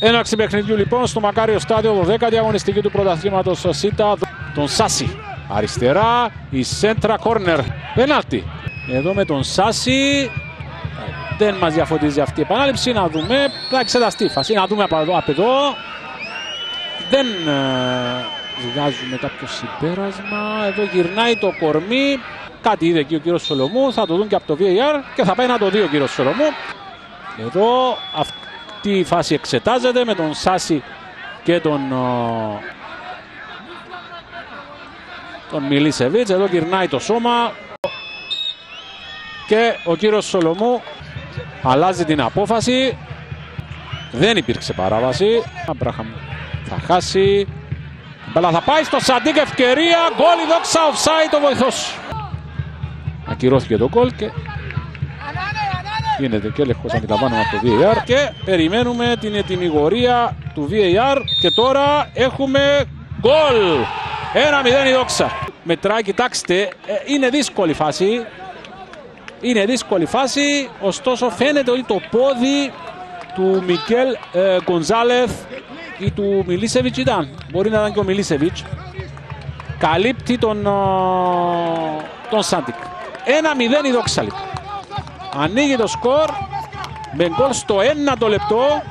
Έναρξη παιχνιδιού λοιπόν στο Μακάριο Στάδιο, 12η αγωνιστική του πρωταθλήματος ΣΥΤΑ, τον Σάση. Αριστερά, η Σέντρα Κόρνερ. Πέναλτι. Εδώ με τον Σάση. Δεν μας διαφωτίζει αυτή η επανάληψη. Να δούμε. Θα εξεταστεί η φάση. Να δούμε από εδώ. Από εδώ. Δεν ε, βγάζουμε κάποιο συμπέρασμα. Εδώ γυρνάει το κορμί. Κάτι είδε εκεί ο κύριος Σολομού. Θα το δουν και από το VAR και θα πάει να το δει ο κύριος Σολομού. Εδώ αυτή η φάση εξετάζεται με τον Σάση και τον, τον Μιλίσεβιτς. Εδώ γυρνάει το σώμα και ο κύριος Σολομού αλλάζει την απόφαση. Δεν υπήρξε παράβαση. Αμπράχαμ θα χάσει. Μπέλα θα πάει στο Σαντίκ ευκαιρία. Γκολ η δόξα offside ο βοηθός. Ακυρώθηκε το γκολ και γίνεται και έλεγχος αντιλαμβάνομαι από το VAR και περιμένουμε την ετοιμιγορία του VAR και τώρα έχουμε γκολ. 1-0 η δόξα. Μετράει, κοιτάξτε, ε, είναι δύσκολη φάση. Είναι δύσκολη φάση, ωστόσο φαίνεται ότι το πόδι του Μικέλ ε, Γκονζάλεθ ή του Μιλίσεβιτς ήταν. Μπορεί να ήταν και ο Μιλίσεβιτς. Καλύπτει τον, τον Σάντικ. 1-0 η δόξα λοιπόν. Ανοίγει το σκορ με γκολ στο 1 το λεπτό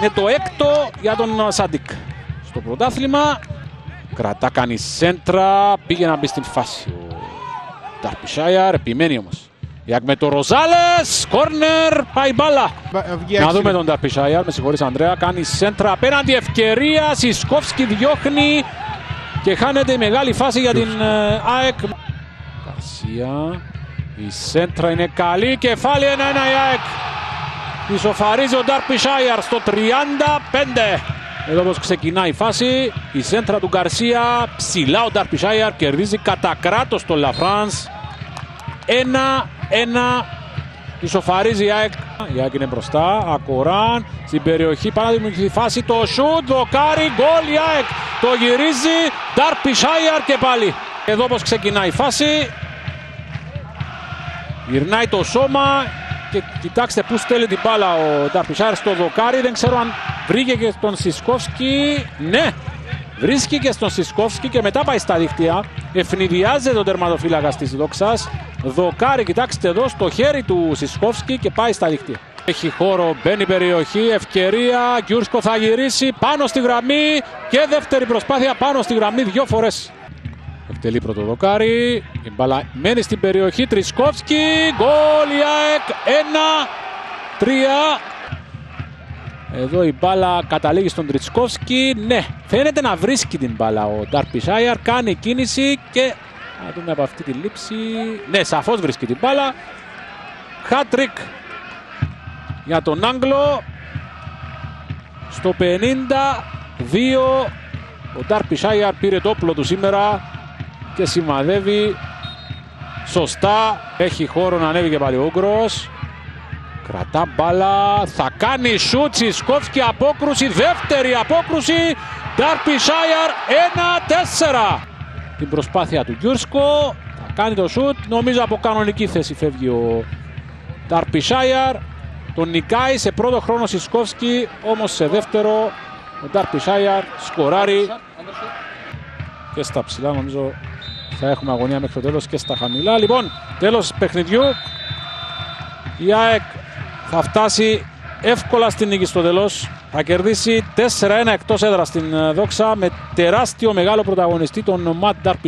με το έκτο για τον Σάντικ. Στο πρωτάθλημα κρατά κάνει σέντρα, πήγε να μπει στην φάση ο Ταρπισάιαρ, επιμένει όμως. Ιακ με το Ροζάλες, κόρνερ, πάει μπάλα. Να δούμε τον Ταρπισάιαρ, με συγχωρείς Ανδρέα, κάνει σέντρα απέναντι ευκαιρία, Σισκόφσκι διώχνει και χάνεται η μεγάλη φάση για την ε, ΑΕΚ. Καρσία, η σέντρα είναι καλή, κεφάλι 1-1 η ΑΕΚ. Ισοφαρίζει ο Νταρπισάιαρ στο 35. Εδώ όπως ξεκινάει η φάση, η σέντρα του Γκαρσία, ψηλά ο Νταρπισάιαρ, κερδίζει κατά κράτος τον Λαφράνς. Ένα, ένα, ισοφαρίζει η ΑΕΚ. Η ΑΕΚ είναι μπροστά, Ακοράν, στην περιοχή, πάνω τη φάση, το σουτ, δοκάρι, γκολ η ΑΕΚ. Το γυρίζει, Νταρπισάιαρ και πάλι. Εδώ όπως ξεκινάει η φάση, Γυρνάει το σώμα και κοιτάξτε πού στέλνει την μπάλα ο Νταρπισάρ στο δοκάρι. Δεν ξέρω αν βρήκε και στον Σισκόφσκι. Ναι, βρίσκει και στον Σισκόφσκι και μετά πάει στα δίχτυα. Αιφνιδιάζεται ο τερματοφύλακας της Δόξας. Δοκάρι, κοιτάξτε εδώ στο χέρι του Σισκόφσκι και πάει στα δίχτυα. Έχει χώρο, μπαίνει περιοχή, ευκαιρία. Γκιούρσκο θα γυρίσει πάνω στη γραμμή και δεύτερη προσπάθεια πάνω στη γραμμή δύο φορές. Εκτελεί πρώτο δοκάρι. Η μπάλα μένει στην περιοχή. Τρισκόφσκι. Γκολ η ΑΕΚ. 1-3. Εδώ η μπάλα καταλήγει στον Τρισκόφσκι. Ναι, φαίνεται να βρίσκει την μπάλα ο Νταρπισάιαρ. Κάνει κίνηση και να δούμε από αυτή τη λήψη. Ναι, σαφώς βρίσκει την μπάλα. Χάτρικ για τον Άγγλο. Στο 52 ο Νταρπισάιαρ πήρε το όπλο του σήμερα και σημαδεύει σωστά. Έχει χώρο να ανέβει και πάλι ο Ούγκρος. Κρατά μπάλα, θα κάνει σούτ, Σισκόφσκι απόκρουση, δεύτερη απόκρουση, Ντάρπι Σάιαρ 1-4. Την προσπάθεια του Γκιούρσκο, θα κάνει το σούτ, νομίζω από κανονική θέση φεύγει ο Ντάρπι Σάιαρ. Τον νικάει σε πρώτο χρόνο Σισκόφσκι, όμως σε δεύτερο ο Ντάρπι Σάιαρ σκοράρει και στα ψηλά νομίζω θα έχουμε αγωνία μέχρι το τέλος και στα χαμηλά. Λοιπόν, τέλος παιχνιδιού. Η ΑΕΚ θα φτάσει εύκολα στην νίκη στο τέλος. Θα κερδίσει 4-1 εκτός έδρας στην ε, Δόξα με τεράστιο μεγάλο πρωταγωνιστή τον Ματ Ντάρπι.